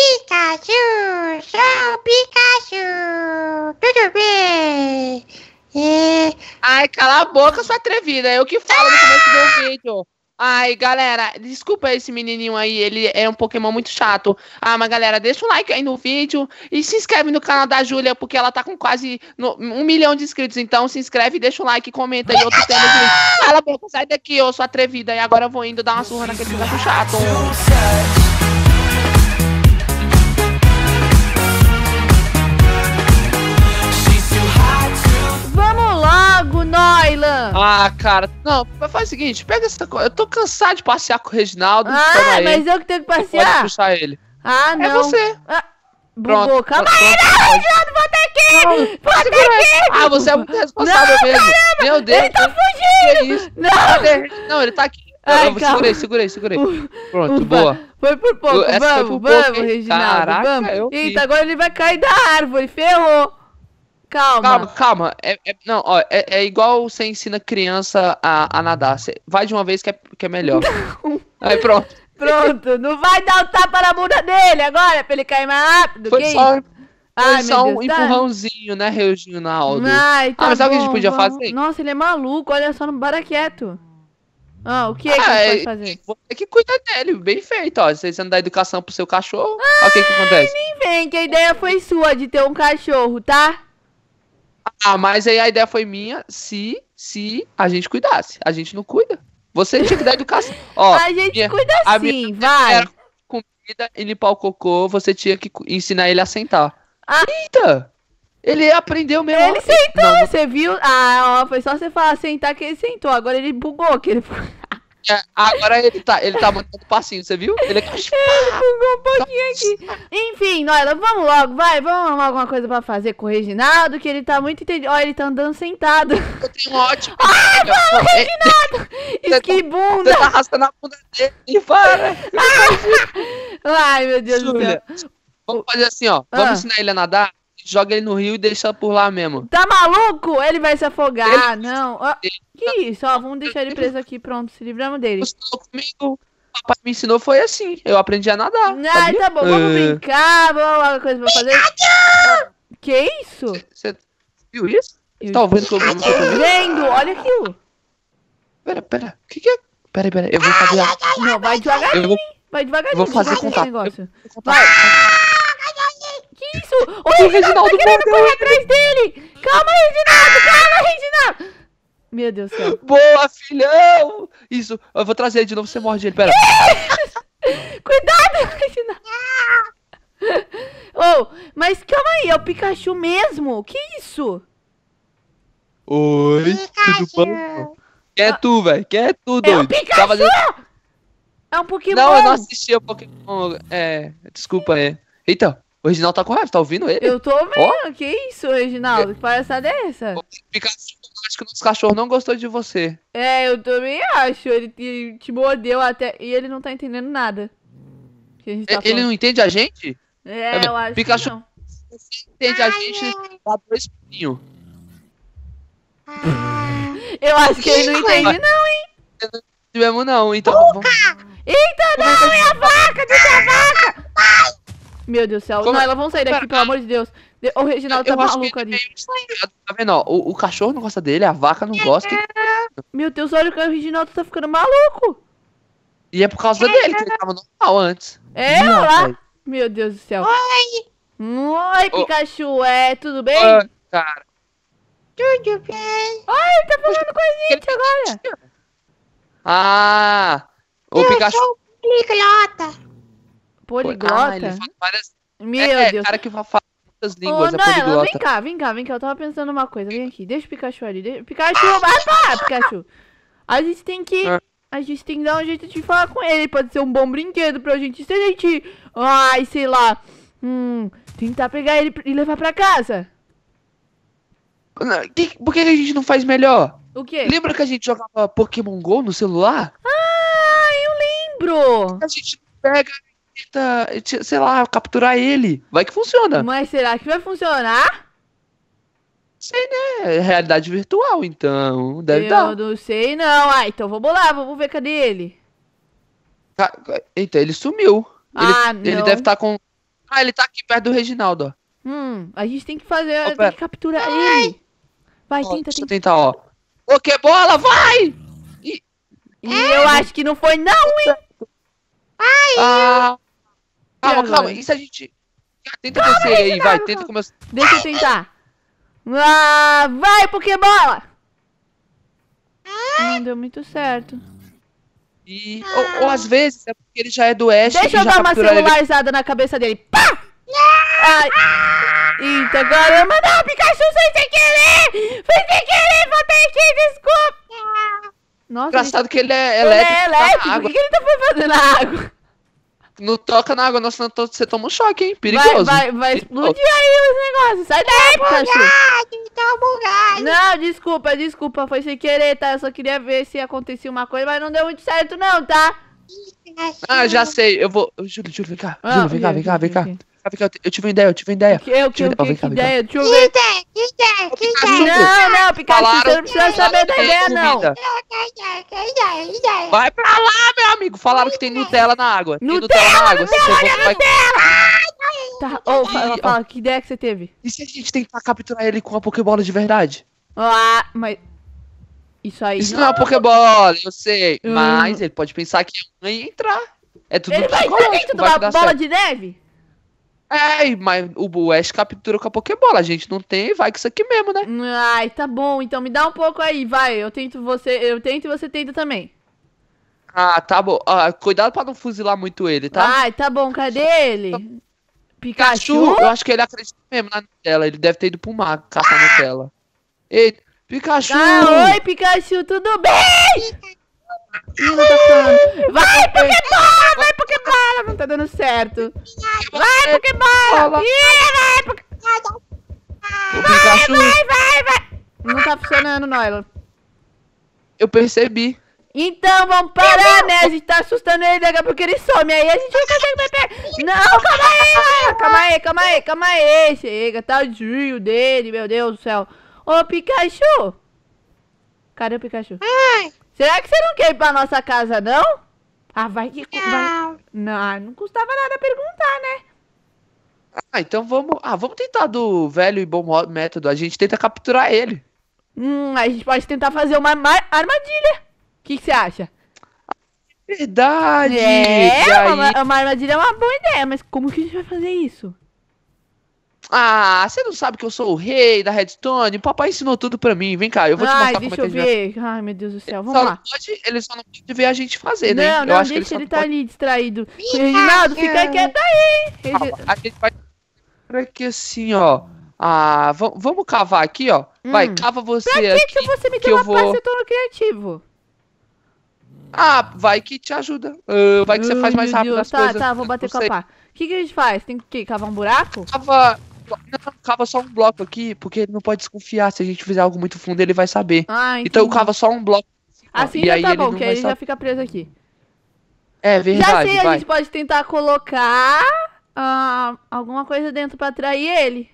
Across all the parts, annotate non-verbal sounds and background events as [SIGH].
Pikachu! Sou Pikachu! Tudo bem? É... Ai, cala a boca, sua atrevida. Eu que falo no começo do vídeo. Ai, galera, desculpa esse menininho aí, ele é um Pokémon muito chato. Ah, mas galera, deixa um like aí no vídeo e se inscreve no canal da Júlia, porque ela tá com quase no- um milhão de inscritos. Então se inscreve, deixa um like, comenta aí outros temas. Cala a boca, sai daqui, eu sou atrevida. E agora eu vou indo dar uma surra naquele Pikachu chato. Ah, cara, não, faz o seguinte, pega essa coisa. Eu tô cansado de passear com o Reginaldo. Ah, mas eu que tenho que Pode passear? puxar ele. Ah, É não. você. Ah, Pronto. bugou. Calma pronto, aí, pronto, não, pode. Reginaldo, volta aqui! Não, Volta aqui! Ah, você é muito responsável Não, mesmo. Meu Deus. Ele tá fugindo! isso? Não! Não, ele tá aqui. Ai, calma. segurei, segurei, segurei. Pronto, Ufa, boa. Foi por pouco, Essa vamos, por pouco, vamos, hein? Reginaldo, Caraca, vamos. vi. Eita, agora ele vai cair da árvore, ferrou. Calma. Calma, calma. É, é- não, ó, é, é igual você ensina criança a, a nadar. Você vai de uma vez que é, que é melhor. [LAUGHS] Aí pronto. Pronto, não vai dar o tapa na bunda dele agora pra ele cair mais rápido. Foi que só, foi Ai, só um Deus, tá. empurrãozinho, né, Reginaldo? Ai, tá Ah, mas sabe o que a gente podia vamos. fazer? Nossa, ele é maluco, olha só no baraqueto. Ah, o que é que Ah, a gente é- pode fazer? Você que cuida dele, bem feito, ó. Você sendo da educação pro seu cachorro. Olha o que que acontece. Nem vem, que a ideia foi sua de ter um cachorro, tá? Ah, mas aí a ideia foi minha se, se a gente cuidasse. A gente não cuida. Você tinha que dar educação. Ó, a gente minha- cuida a sim, vai. era comida e limpar o cocô, você tinha que ensinar ele a sentar. Ah. Eita! Ele aprendeu mesmo. Ele sentou, Não, você viu? Ah, ó, foi só você falar sentar que ele sentou. Agora ele bugou, que ele, é, agora ele tá, ele tá mandando passinho, você viu? Ele é [LAUGHS] ele bugou um pouquinho aqui. Enfim, Noela, vamos logo, vai. Vamos arrumar alguma coisa pra fazer com o Reginaldo, que ele tá muito entendido. Ó, ele tá andando sentado. eu tenho um ótimo. [LAUGHS] Ah, [LAUGHS] Esquibunda. Você tá arrastando a bunda dele e para. Ai, meu Deus do céu. Júlia, Vamos fazer assim, ó. Ah. Vamos ensinar ele a nadar, joga ele no rio e deixa por lá mesmo. Tá maluco? Ele vai se afogar. Ele- Não. Ó, que isso? Ó, vamos deixar ele preso aqui. Pronto, se livramos dele. Você falou comigo, o papai me ensinou foi assim. Eu aprendi a nadar. Sabia? tá bom, vamos É. brincar. Vamos alguma coisa pra fazer. Que isso? Você viu isso? Você Eu tá ouvindo que eu eu não tô? Vendo, olha aquilo. Pera, pera. O que que é? Pera, aí, pera. Eu vou fazer. Não, vai devagarzinho. Eu vou Vai devagarzinho. vou fazer contato. negócio. contar. Vai. Que isso? O Reginaldo tá querendo correr atrás dele. Calma, Reginaldo. Calma, Reginaldo. Meu Deus do céu. Boa, filhão! Isso, eu vou trazer ele de novo, você morde ele. Pera. [LAUGHS] Cuidado, Reginaldo. Oh, mas calma aí, é o Pikachu mesmo? Que isso? Oi, tudo bom? Quem é tu, velho? Quem é tu, É o doido? Pikachu! Tá fazendo- É um Pokémon. Não, eu não assisti o Pokémon. É, desculpa, é. Eita, o Reginaldo tá com raiva, tá ouvindo ele? Eu tô vendo. Que isso, Reginaldo? Que palhaçada é essa? Pikachu, acho que o nosso cachorro não gostou de você. É, eu também acho. Ele te, te mordeu até. E ele não tá entendendo nada. Que a gente tá Ele falando. não entende a gente? É, eu acho Pikachu- que não. Você entende a gente, dá dois pulinhos. [LAUGHS] Eu acho que ele não entende, não, hein? Tivemos não, então vamos. Eita, não, é a vaca! Deixa a vaca! Meu Deus do céu. Como- Não, elas vão sair daqui, pelo amor de Deus. De- O Reginaldo tá maluco ali. Tá vendo, ó? O, o cachorro não gosta dele, a vaca não gosta. Meu Deus, olha que o Reginaldo tá ficando maluco. E é por causa dele que ele tava normal antes. É, olha lá. Meu Deus do céu. Oi! Oi, Pikachu. É, tudo bem? Ah, cara. Tudo bem? Ai, ele tá falando com a gente agora. Ah! O eu Pikachu. sou poliglota. Ah, ele fala várias. Meu é, Deus. cara que vai falar muitas Ô, línguas, é Noela, vem poliglota. cá, vem cá, vem cá. Eu tava pensando uma coisa. Vem aqui, deixa o Pikachu ali. Deixa... Pikachu, vai parar, Pikachu. A gente tem que. Ah. A gente tem que dar um jeito de falar com ele. Pode ser um bom brinquedo pra gente. Se a gente. Ai, sei lá. Hum. Tentar pegar ele e levar pra casa. Não, que- Por que a gente não faz melhor? O quê? Lembra que a gente jogava Pokémon GO no celular? Ah, eu lembro. A gente pega tenta, sei lá, capturar ele. Vai que funciona. Mas será que vai funcionar? É realidade virtual, então deve eu dar. não sei não. Ah, então vamos lá, vamos ver cadê ele. Eita, ele sumiu. Ele, Ah, ele não. deve estar com. Ah, ele tá aqui perto do Reginaldo, ó. Hum, a gente tem que fazer, Ô, tem que capturar ele. Vai, Ó, tenta, deixa eu tenta. tentar, ó. Pokébola, vai! E eu acho que não foi não, hein? Ah, calma, agora? calma. E se a gente... Tenta descer aí, vai. Tenta começar. Deixa eu tentar. Ah, vai, Pokébola! Não deu muito certo. E, ou, ou às vezes é porque ele já é do Oeste Deixa eu dar uma ele. celularzada na cabeça dele. Pá! Ai. Eita, caramba, não, Pikachu, foi sem querer! Foi sem querer, vou ter que, desculpa! Nossa, Engraçado que ele é ele elétrico. é tá na elétrico, o água. que, que ele tá fazendo na água? Não toca na água, não, senão você toma um choque, hein? Vai, Perigoso. vai, vai Perigoso. explodir aí os negócios, sai daí, Pikachu! Bugado, tá bugado. Não, desculpa, desculpa, foi sem querer, tá? Eu só queria ver se acontecia uma coisa, mas não deu muito certo não, tá? Ah, já sei. Eu vou. Júlio, Júlio, vem cá. Ah, Júlio, vem cá, vem cá, vem cá. Vem cá, vem cá, eu te- Eu tive uma ideia, eu tive uma ideia. O que, o que, o que, que ideia? Deixa eu Que ver. ideia, que ideia, que ideia. Não, não, Pikachu, Falaram você não precisa que saber da ideia, não. Que que que. Vai pra lá, meu amigo. Falaram que tem Nutella na água. Tem Nutella, Nutella na água. Se você vai- Tá, ô, fala, que ideia que você teve? E se a gente tentar capturar ele com uma Pokébola de verdade? Ah, mas... Isso aí Isso não é uma Pokébola, eu sei. Hum. Mas ele pode pensar que é um e entrar. É tudo Ele vai entrar dentro de uma que bola certo. de neve? É, mas o Ash captura com a Pokébola. A gente não tem, vai com isso aqui mesmo, né? Ai, tá bom, então me dá um pouco aí, vai. Eu tento você, eu tento e você tenta também. Ah, tá bom. Ah, cuidado pra não fuzilar muito ele, tá? Ai, tá bom, cadê ele? Pikachu? Pikachu, eu acho que ele acredita mesmo na Nutella. Ele deve ter ido pro mar caçar Nutella. Ei, Pikachu! Ah, oi, Pikachu, tudo bem? Ih, não tá falando. Vai, Pokébola, tá dando certo. Vai, Pokébola. Fala. Ih, vai, Pikachu, Vai, vai, vai. Não tá funcionando, Noila. eu percebi. Então vamos parar, né? A gente tá assustando ele, daqui a pouco ele some. Aí a gente não consegue mais pegar. Não, calma aí, [LAUGHS] Noila. Calma aí, calma aí, calma aí. Chega, tadinho dele, meu Deus do céu. Ô, Pikachu. Cadê o Pikachu? Ai, Será que você não quer ir pra nossa casa, não? Ah, vai que... Vai... não. Não, não custava nada perguntar, né? Ah, então vamos. Ah, vamos tentar do velho e bom método. A gente tenta capturar ele. Hum, a gente pode tentar fazer uma ma- armadilha. O que você acha? Verdade! É, aí- uma, uma armadilha é uma boa ideia, mas como que a gente vai fazer isso? Ah, você não sabe que eu sou o rei da Redstone? Papai ensinou tudo pra mim. Vem cá, eu vou te Ai, mostrar como é deixa que a eu ver. Ai, meu Deus do céu, vamos lá. pode- ele só não pode ver a gente fazer, né? Não, eu não, acho que ele deixa ele não tá pode... ali distraído. Reginaldo, fica quieto aí. Regi- a gente vai aqui assim, ó. Ah, va- vamos cavar aqui, ó. Vai, Hum. cava você Pra que, aqui. que você me deu eu uma vou- paz se eu tô no criativo? Ah, vai que te ajuda. Ah, vai que você faz Ai, mais rápido Deus. as tá, coisas. Tá, vou bater com a pá. O que, que a gente faz? Tem que cavar um buraco? Cava... Não, cava só um bloco aqui, porque ele não pode desconfiar. Se a gente fizer algo muito fundo, ele vai saber. Ah, Então entendi. cava só um bloco. Assim e já aí tá bom, que aí ele já fica preso aqui. É Já verdade, sei, a vai. gente pode tentar colocar ah, alguma coisa dentro pra atrair ele.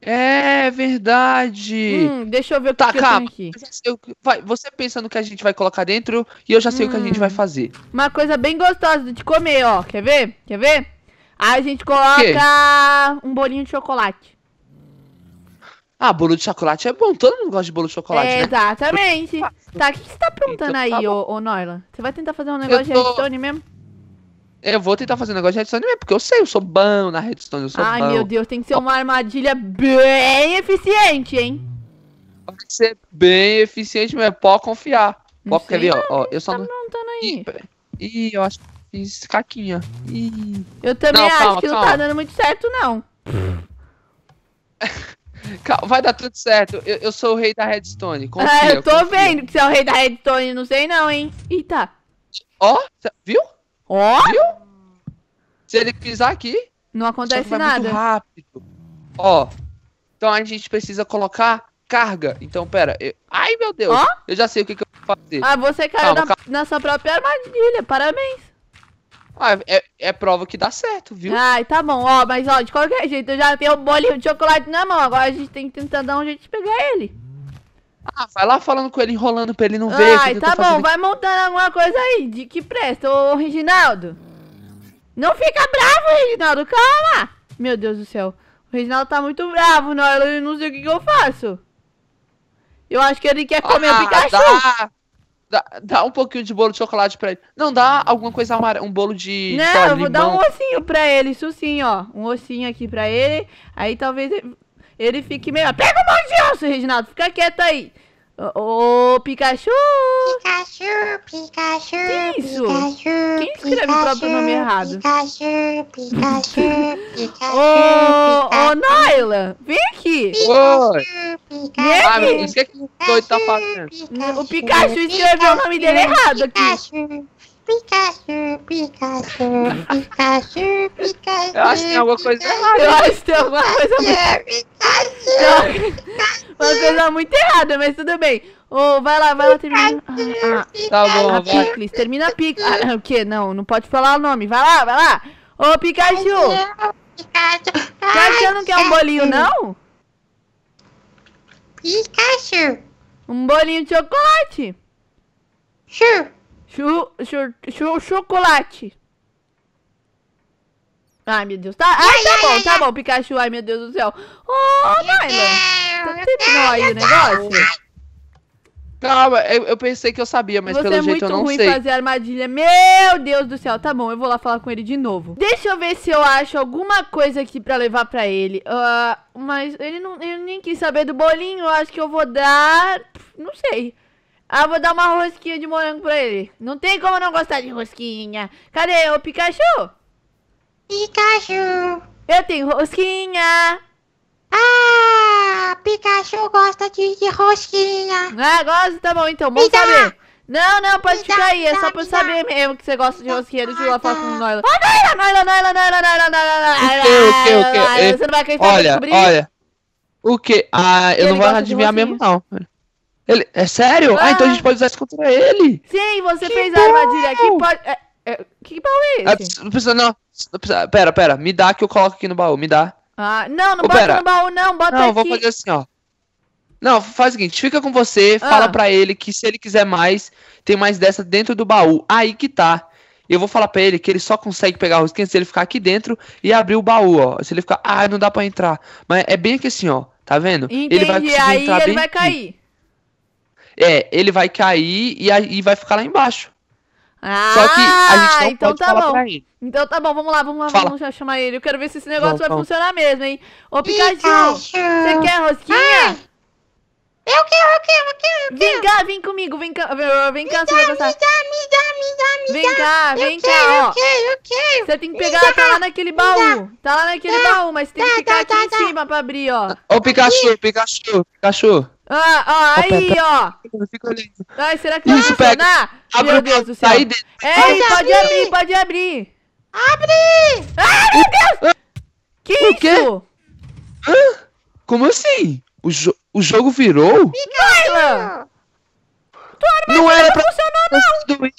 É verdade. Hum, deixa eu ver o que, Tá, que eu calma. aqui. Eu já sei vai, você pensa no que a gente vai colocar dentro e eu já sei o que a gente Hum. vai fazer. Uma coisa bem gostosa de comer, ó. Quer ver? Quer ver? Aí a gente coloca um bolinho de chocolate. Ah, bolo de chocolate é bom. Todo mundo gosta de bolo de chocolate, É, né? Exatamente. Tá, o que que você tá aprontando Então, aí, tá ô, ô Noila? Você vai tentar fazer um negócio de tô- redstone mesmo? Eu vou tentar fazer um negócio de redstone mesmo, porque eu sei, eu sou bom na redstone, eu sou Ai, bom. meu Deus, tem que ser uma armadilha bem eficiente, hein? Vai ser bem eficiente mesmo, pode confiar. Pode, sei ver, ó, ó, eu só Tá não... Ih, aí. Ih, eu acho que fiz caquinha. Ih. Eu também Não, acho calma, que não tá calma. dando muito certo, não. [LAUGHS] Calma, vai dar tudo certo. Eu, eu sou o rei da redstone, confia. ah, eu tô confia. vendo que você é o rei da redstone, não sei não, hein? Eita. Ó, cê- viu? Ó, Viu? Se ele pisar aqui, não acontece nada. muito rápido. Ó, então a gente precisa colocar carga. Então, pera. eu- Ai, meu Deus. Ó. Eu já sei o que, que eu vou fazer. Ah, você caiu Calma, na, na sua própria armadilha, parabéns. Ah, é, é prova que dá certo, viu? Ai, tá bom, ó, mas ó, de qualquer jeito, eu já tenho o bolinho de chocolate na mão, agora a gente tem que tentar dar um jeito de pegar ele. Ah, vai lá falando com ele, enrolando pra ele não ver. o Ai, tá tô bom, vai montando alguma coisa aí, de que presta, ô Reginaldo. Não fica bravo, Reginaldo, calma! Meu Deus do céu. O Reginaldo tá muito bravo, não, eu não sei o que, que eu faço. Eu acho que ele quer comer o Ah, Pikachu. Dá, dá, dá um pouquinho de bolo de chocolate pra ele. Não, dá alguma coisa amarela, um bolo de Não, eu vou dar um ossinho pra ele, isso sim, ó. Um ossinho aqui pra ele. Aí talvez ele- ele fique melhor. Pega um monte de osso, Reginaldo. Fica quieto aí. Ô, ô, Pikachu! Pikachu, Pikachu, Que isso? Pikachu. Quem escreve o próprio nome errado? Pikachu, Pikachu, [LAUGHS] Pikachu. Ô, ô, Pikachu, Naila, vem aqui. Oi. Pikachu. Ah, meu Aqui. Deus, o que, é que o doido tá fazendo? O Pikachu escreveu o nome dele errado aqui. Pikachu, Pikachu, Pikachu, Pikachu, Pikachu. Eu acho que tem alguma coisa errada. Eu acho que tem alguma coisa muito... Pikachu, Uma coisa muito errada, mas tudo bem. Ô, vai lá, vai lá, termina. Ah, Tá ah, bom, a vai. Picles, termina a Picles. Ah, o quê? Não, não pode falar o nome. Vai lá, vai lá. Ô, Pikachu, Pikachu. você não quer um bolinho, não? Pikachu. Um bolinho de chocolate. Chu. Chu, chu, chu, chocolate. Ai, meu Deus. Tá, ai, tá bom, tá bom, Pikachu. Ai, meu Deus do céu. Ô, Naila. Tá terminou aí o negócio? Calma, eu, eu pensei que eu sabia, mas Você pelo é jeito muito eu não ruim sei. fazer armadilha. Meu Deus do céu. Tá bom, eu vou lá falar com ele de novo. Deixa eu ver se eu acho alguma coisa aqui pra levar pra ele. Ah, mas ele não, ele nem quis saber do bolinho. Eu acho que eu vou dar. Não sei. Ah, vou dar uma rosquinha de morango pra ele. Não tem como não gostar de rosquinha. Cadê o Pikachu? Pikachu. Eu tenho rosquinha. Ah, Pikachu gosta de, de rosquinha. Ah, gosta? Tá bom, então. Bom saber. Não, não, pode ficar aí. É só pra eu saber mesmo que você gosta de rosquinha. Deixa eu ir lá Ah, falar com o Noila. Ó, Noila, Noila, Noila, Noila, Noila, Noila, Noila. O quê, o quê, o Eh, Você não vai acreditar que Olha, olha. O quê? Ah, eu não vou adivinhar mesmo, não. Ele, é sério? Ah, então a Ah. gente pode usar isso contra ele. Sim, você Que fez bom! a armadilha aqui. Pode... É, é, que baú é Ah, esse? Não precisa, não. Não precisa- Pera, pera. Me dá que eu coloco aqui no baú. Me dá. Ah, não, não Ô, bota pera. no baú, não. Bota Não, aqui. vou fazer assim, ó. Não, faz o seguinte, fica com você, Ah. fala pra ele que se ele quiser mais, tem mais dessa dentro do baú. Aí que tá. Eu vou falar pra ele que ele só consegue pegar a rosquinha se ele ficar aqui dentro e abrir o baú, ó. Se ele ficar, ah, não dá pra entrar. Mas é bem aqui assim, ó. Tá vendo? Entendi, ele vai conseguir aí entrar ele bem vai aqui. É, ele vai cair e aí vai ficar lá embaixo. Ah, Só que a gente não então pode tá falar bom. pra ele. Então tá bom, vamos lá, vamos lá, Fala. vamos já chamar ele. Eu quero ver se esse negócio Vamos, vai vamos. funcionar mesmo, hein? Ô, Pikachu, você quer rosquinha? Eu quero, eu quero, eu quero. eu Vem cá, vem comigo, vem cá, vem cá, você vai Me gostar. dá, me dá, me dá, me Vem dá. cá, vem eu quero, cá, ó. Eu quero, eu quero. Você tem que Me pegar, dá, tá lá naquele me baú. Tá lá naquele Tá, baú, mas tem que tá, ficar tá, aqui em tá, cima pra abrir, ó. Ô, Pikachu, Pikachu, Pikachu. Ah, ó, Ó, aí, ó. Ai, será que vai Isso, pega. funcionar? Abre Meu o Deus do céu. Aí dentro. Ei, Pode pode abrir. abrir, pode abrir. Abre. Ai, meu Deus! Que O quê? isso? Hã? Como assim? O, jo- o jogo virou? Naila! Não era pra funcionou, não.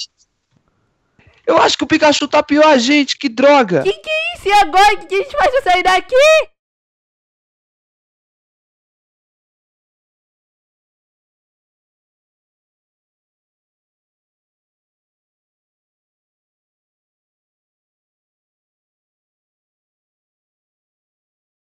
Eu acho que o Pikachu tapeou a gente, que droga. Que que é isso? E agora? O que que a gente faz pra sair daqui?